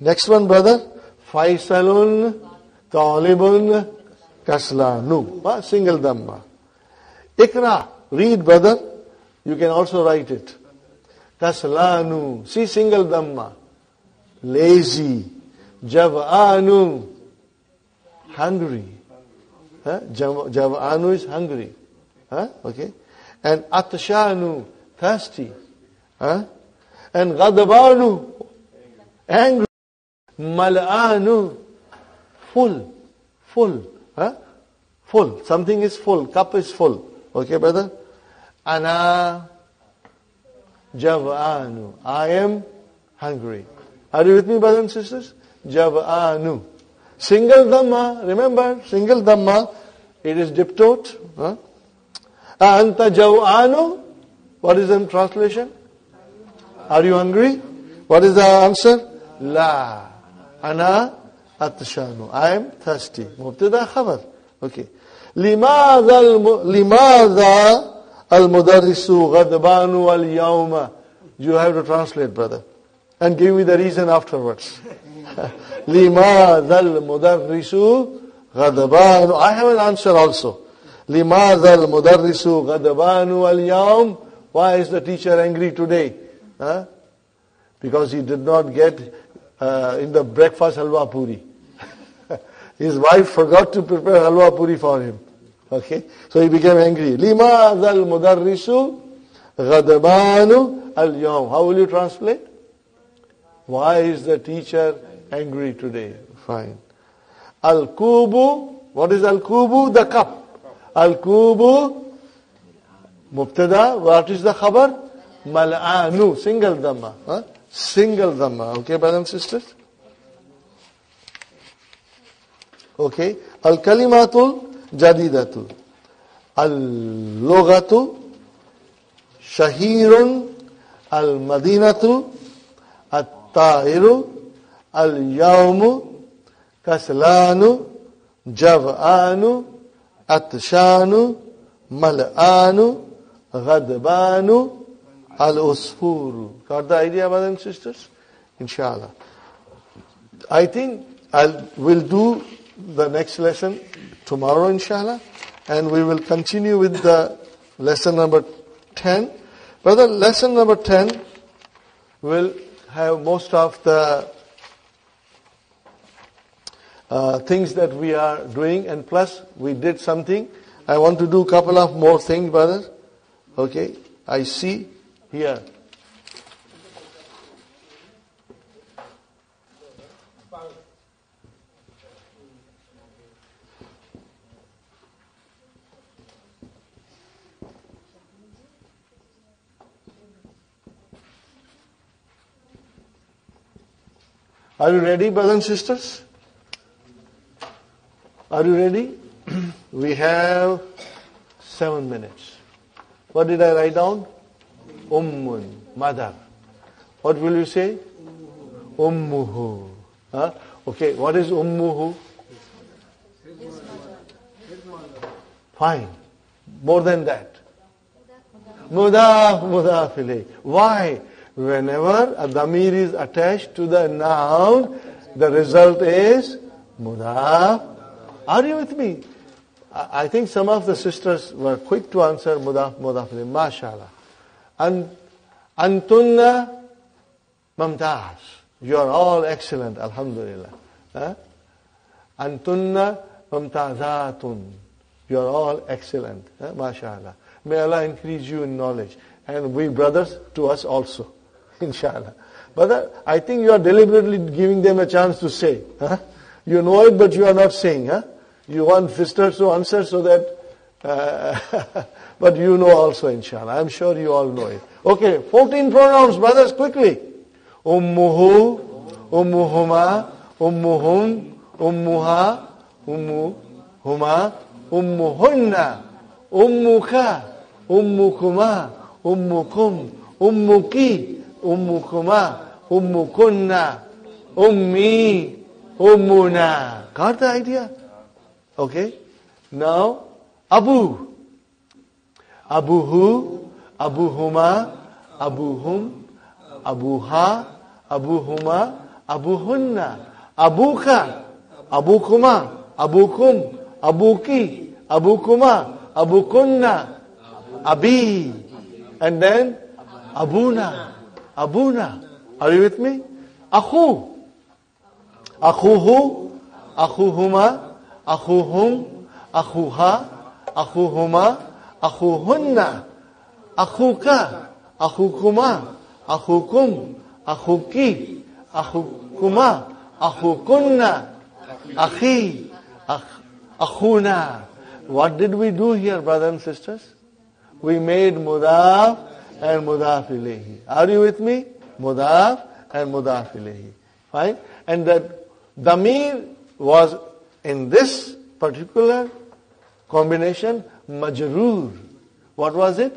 Next one, brother. Faisalun, Talibun, Kaslanu. Ah, Single Dhamma. Ikra. Read, brother. You can also write it. Kaslanu. See single Dhamma. Lazy. Javanu. Hungry. Huh? Jav- Javanu is hungry. Huh? Okay. And Atshanu. Thirsty. Huh? And Ghadabanu. Angry. Mal'anu. Full. Full. Huh? Full. Something is full. Cup is full. Okay, brother? Ana Javanu. I am hungry. Are you with me, brothers and sisters? Javanu. Single Dhamma, remember, single Dhamma, it is diptote. Huh? Anta Javanu. What is the translation? Are you hungry? What is the answer? La Ana atshanu. I am thirsty. Mubtada khabar. Okay. لماذا الم... لماذا المدرس غضبان واليوم You have to translate, brother. And give me the reason afterwards. لماذا المدرس غضبان I have an answer also. لماذا المدرس غضبان واليوم Why is the teacher angry today? Huh? Because he did not get uh, in the breakfast halwa puri. His wife forgot to prepare halwa puri for him. Okay? So he became angry. Lima al mudarrisu ghadabanu al yom. How will you translate? Why is the teacher angry today? Fine. Al kubu. What is al kubu? The cup. Al kubu. Mubtada. What is the khabar? Mal'anu. Single dhamma. Huh? Single dhamma. Okay, brothers and sisters? Okay. Al-kalimatul jadidatu. Al-lughatu shahirun al-madinatu at-ta'iru al-yawmu kaslanu jav'anu atshanu mal'anu ghadbanu al-usfuru. Got the idea, brothers and sisters? Inshallah. I think I'll will do the next lesson tomorrow, inshallah, and we will continue with the lesson number 10. Brother, lesson number 10 will have most of the uh, things that we are doing, and plus we did something. I want to do a couple of more things, brother. Okay, I see here. Are you ready, brothers and sisters? Are you ready? we have seven minutes. What did I write down? Ummun, mother. What will you say? Ummuhu. Huh? Okay, what is ummuhu? Fine. More than that. Mudaf, mudaf ilayh. Why? Whenever a damir is attached to the noun, the result is mudaf. Are you with me? I think some of the sisters were quick to answer mudaf, mudaf ilayh. MashaAllah. An, antunna mamtaz. You are all excellent, alhamdulillah. Huh? Antunna mamtazatun. You are all excellent. Huh? May Allah increase you in knowledge. And we brothers to us also. Inshallah. Brother, I think you are deliberately giving them a chance to say. Huh? You know it, but you are not saying. Huh? You want sisters to answer so that, uh, but you know also, inshallah. I'm sure you all know it. Okay, 14 pronouns, brothers, quickly. Ummuhu, ummuhuma, ummuhum, ummuha, ummuhuma, ummuhunna, ummuka, ummukuma, ummukum, ummuki, ummukuma, ummukunna, ummi, ummuna. Got the idea? Okay. Now, Abu. Abuhu, Abuhuma, Abuhum, Abuha, Abuhuma, abuhunna, abuka, abukuma, abukum, abuki, abukuma, abukunna, abi, and then abuna, abuna. Are you with me? Akhu, akhuhu, akhuhuma, akhuhum, akhuha, akhuhuma, akhuka, akhukuma, akhukum, akhuki, akhukuma, akhukunna, akhi, akh, akhuna. What did we do here, brothers and sisters? We made mudaf and mudaf ilayhi. Are you with me? Mudaf and mudaf ilayhi. Fine? And that damir was in this particular Combination majroor. What was it?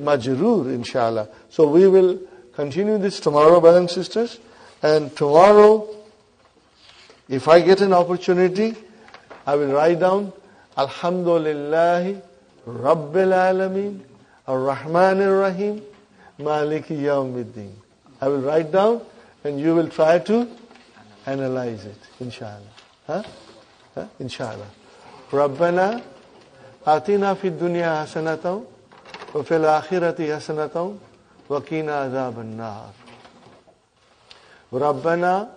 Majroor, inshallah. So we will continue this tomorrow, brothers sisters. And tomorrow, if I get an opportunity, I will write down Alhamdulillah Rabbil Alameen Ar-Rahman Ar-Rahim Maliki Yawmiddin. I will write down and you will try to analyze it, inshallah. Huh? Huh? Inshallah. Rabbana آتنا في الدنيا حسنة وفي الآخرة حسنة وقنا عذاب النار. ربنا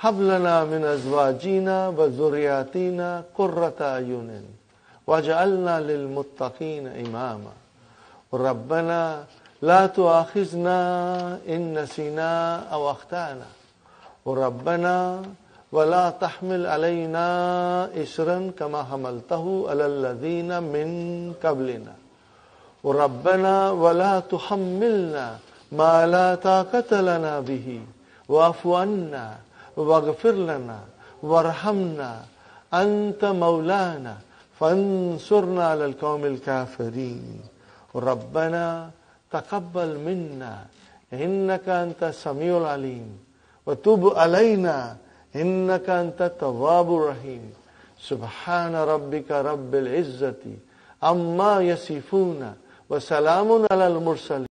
هب لنا من أزواجنا وذرياتنا قرة أعين واجعلنا للمتقين إماما. ربنا لا تؤاخذنا إن نسينا أو أخطأنا. وربنا ولا تحمل علينا إسرا كما حملته على الذين من قبلنا. وربنا ولا تحملنا ما لا طاقة لنا به. واعف عنا واغفر لنا وارحمنا. أنت مولانا فانصرنا على القوم الكافرين. ربنا تقبل منا. إنك أنت السميع العليم. وتب علينا. إنك أنت التواب الرحيم. سبحان ربك رب العزة عما يصفون وسلام على المرسلين.